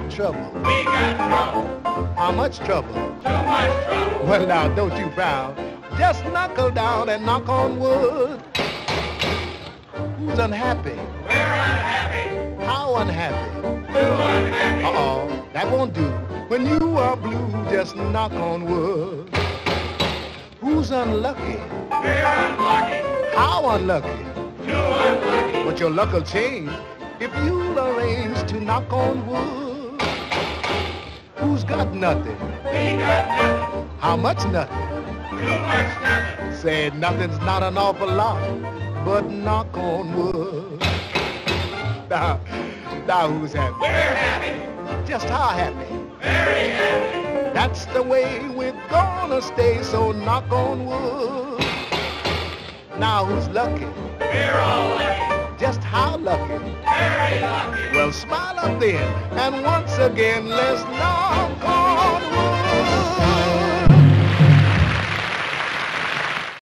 got trouble. We got trouble. How much trouble? Too much trouble. Well, now, don't you frown. Just knuckle down and knock on wood. Who's unhappy? We're unhappy. How unhappy? Too unhappy. Uh-oh, that won't do. When you are blue, just knock on wood. Who's unlucky? We're unlucky. How unlucky? Too unlucky. But your luck'll change if you'll arrange to knock on wood. Got nothing? We got nothing. How much nothing? Too much nothing. Said nothing's not an awful lot, but knock on wood. Now, now who's happy? We're happy. Just how happy? Very happy. That's the way we're gonna stay, so knock on wood. Now who's lucky? We're all lucky. Just how lucky? Smile up then, and once again, let's knock on.